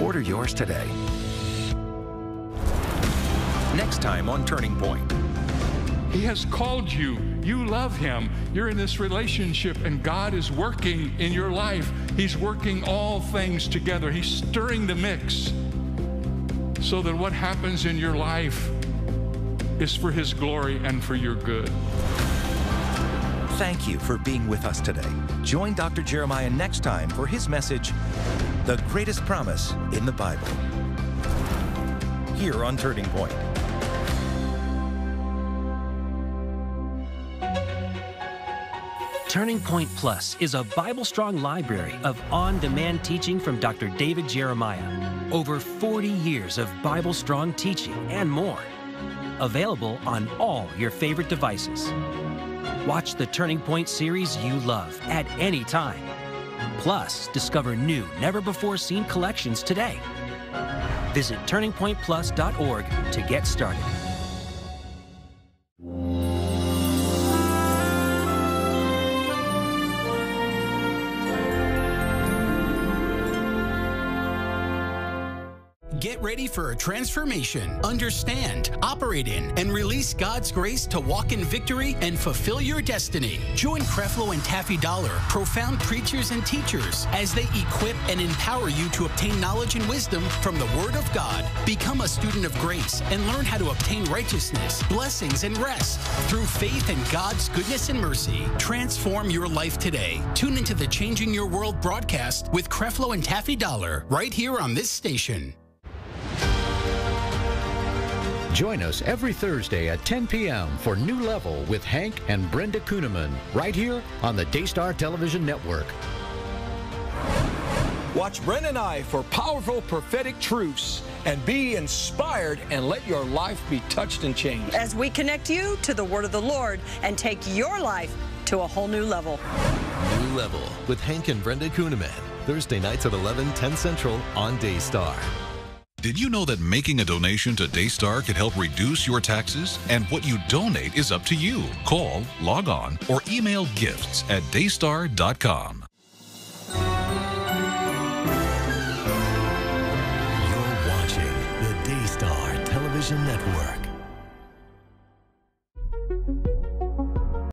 Order yours today. Next time on Turning Point. He has called you. You love Him. You're in this relationship, and God is working in your life. He's working all things together. He's stirring the mix so that what happens in your life is for His glory and for your good. Thank you for being with us today. Join Dr. Jeremiah next time for his message, The Greatest Promise in the Bible. Here on Turning Point. Turning Point Plus is a Bible strong library of on demand teaching from Dr. David Jeremiah. Over 40 years of Bible strong teaching and more. Available on all your favorite devices. Watch the Turning Point series you love at any time. Plus, discover new, never before seen collections today. Visit turningpointplus.org to get started. Get ready for a transformation. Understand, operate in, and release God's grace to walk in victory and fulfill your destiny. Join Creflo and Taffi Dollar, profound preachers and teachers, as they equip and empower you to obtain knowledge and wisdom from the Word of God. Become a student of grace and learn how to obtain righteousness, blessings, and rest through faith in God's goodness and mercy. Transform your life today. Tune into the Changing Your World broadcast with Creflo and Taffi Dollar right here on this station. Join us every Thursday at 10 p.m. for New Level with Hank and Brenda Kunneman, right here on the Daystar Television Network. Watch Brenda and I for powerful prophetic truths and be inspired and let your life be touched and changed. As we connect you to the Word of the Lord and take your life to a whole new level. New Level with Hank and Brenda Kunneman. Thursday nights at 11, 10 Central on Daystar. Did you know that making a donation to Daystar could help reduce your taxes? And what you donate is up to you. Call, log on, or email gifts at daystar.com. You're watching the Daystar Television Network.